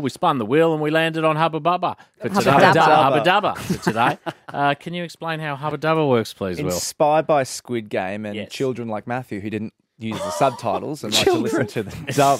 We spun the wheel and we landed on Hubba Bubba for Hubba today. Dubba. Hubba Dubba for today. Uh, can you explain how Hubba Dubba works, please, Will? Inspired by Squid Game and Yes. children like Matthew who didn't use the subtitles and like to listen to the dub,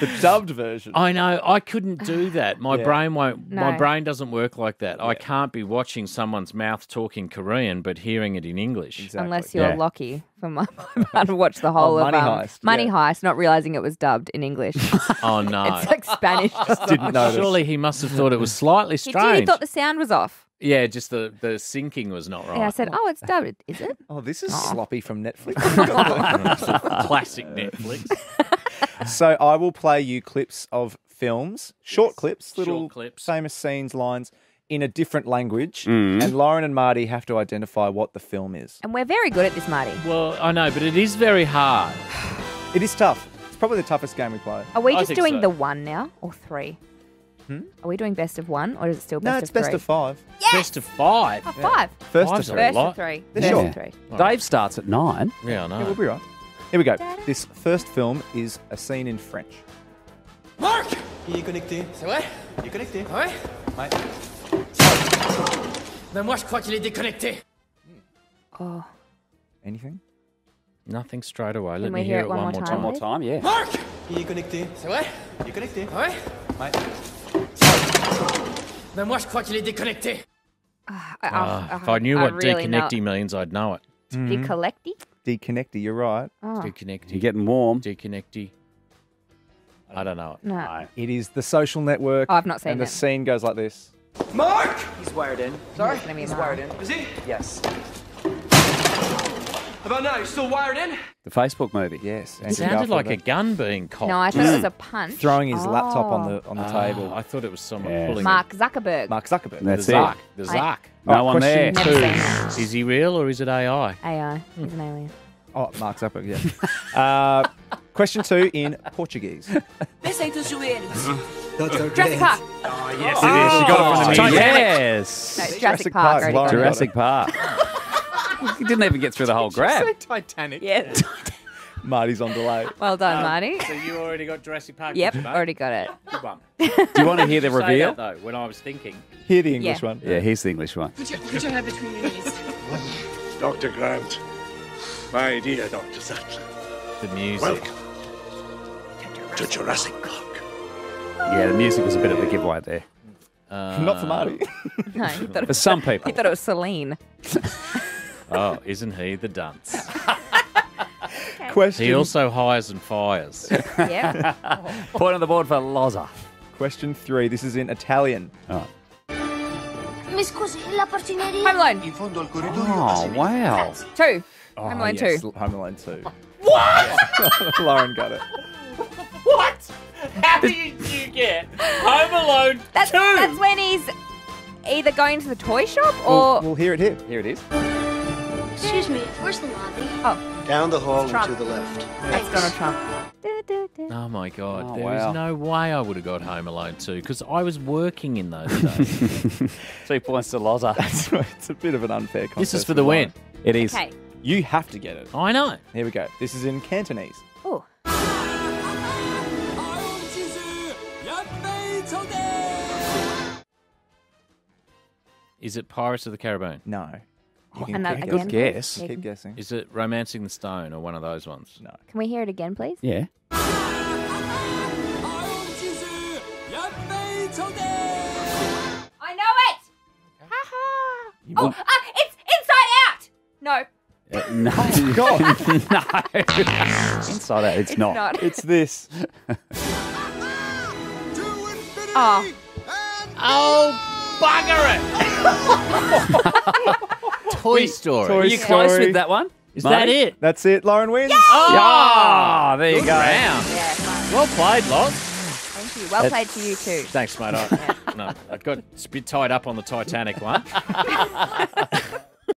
the dubbed version. I know. I couldn't do that. My Yeah. brain won't. My No. brain doesn't work like that. I can't be watching someone's mouth talking Korean but hearing it in English. Exactly. Unless you're Yeah. Lockie from my part to watch the whole Oh, of Money um, Heist, Money yeah. Heist, not realizing it was dubbed in English. Oh no! it's like Spanish. Didn't notice. Surely he must have thought it was slightly He did. He strange. thought the sound was off. Yeah, just the the syncing was not right. Yeah, I said, "Oh, it's dubbed. Is it?" Oh, this is oh. sloppy from Netflix. Classic Netflix. so I will play you clips of films, short clips, little clips. famous scenes, lines in a different language, mm. and Lauren and Marty have to identify what the film is. And we're very good at this, Marty. Well, I know, but it is very hard. It is tough. It's probably the toughest game we play. Are we I just think doing so. the one now or three? Mm-hmm. Are we doing best of one or is it still best No, of it's best three? of five. Best of five. Oh, five. First Five's of three. Best of three. They're Best short. of three. Dave starts at nine. Yeah, I know. Yeah, we'll be right. Here we go. This first film is a scene in French. Marc Il est connecté. C'est vrai Il est connecté. Ah ouais Ouais. Ben moi je crois qu'il est déconnecté. Hmm. Oh, Anything? Nothing straight away. Let me hear hear it it one one more more time? time. One more time, yeah. Marc Il est connecté. C'est vrai Il est connecté. Ah ouais Ouais. Ben moi je crois qu'il est déconnecté. I, Ah, if I knew what really know- deconnecting means, I'd know it. Decollecty? Deconnecty, you're right. Oh, Deconnecty. You're getting warm. Deconnecty. I don't know it. no. It is the social network. Oh, I've not seen And the scene goes like this. Marc He's wired in. Sorry gonna be He's wired in. Is he? Yes. How about now? You still wired in? The Facebook movie. Yes. It Andrew sounded like a gun being cocked. No, I thought it was a punch. throwing his laptop on Oh. the on the Ah, table. I thought it was someone Yeah. pulling Mark Zuckerberg. Mark Zuckerberg. That's the it. Zark. The I- Zark. No Oh, one there. question Never two. seen that. Is he real or is it AI? AI. He's an alien. Oh, Mark Zuckerberg. Yeah. uh, question two in Portuguese. Jurassic Park. yes, it is. You got it from the Oh, yes. Jurassic, Jurassic Park. Park, already got it. Jurassic Park. He didn't even get through the whole grab. Titanic. Yeah. Marty's on delay. Well done, Marty. So you already got Jurassic Park? Yep, did you, mate? already got it. Good one. Do you want to hear the Say reveal? that, though, when I was thinking. Hear the English Yeah. one. Yeah, here's the English one. Put your, put your head between your knees. Dr. Grant, my dear Dr. Sattler, The music. welcome to Jurassic Park. Yeah, the music was a bit of a giveaway there. Uh, Not for Marty. No, he thought, For some people. he thought it was Celine. Oh, isn't he the dunce? question. He also hires and fires. Yeah. Point on the board for Loza. Question three. This is in Italian. Oh. Mi scusi, la portineria? Home Alone. In fondo al corridoio. Oh, wow. Two. Oh, Home Alone yes, two. Home Alone two. What? Lauren got it. what? How did you get Home Alone That's, 2? that's when he's either going to the toy shop We'll, or. we'll hear it here. Here it is. Excuse me, where's the lobby? oh, Down the hall and to the left. that's Donald Trump. Oh my god, Oh, there is wow. no way I would have got Home Alone too because I was working in those days. Two points to Loza. it's a bit of an unfair contest. this is for the win. It is. Okay. You have to get it. I know. Here we go. This is in Cantonese. Oh. Is it Pirates of the Caribbean? No. You can And that keep again. Good guess. Yeah, Keep guessing. Is it Romancing the Stone or one of those ones? No. Can we hear it again, please? Yeah. I know it. Ha ha. Oh, ah, it's Inside Out. No, Uh, no. God. no. Inside out, it's, it's not. not. it's this. Oh, Oh, bugger it! Toy Story. Toy Are you close with that one? Is Marty? that it? That's it. Lauren wins. Ah, there you Good go. round. yeah. Well played, Loz. Thank you. Well played to you too. Thanks, mate. I, no, I got a bit tied up on the Titanic one.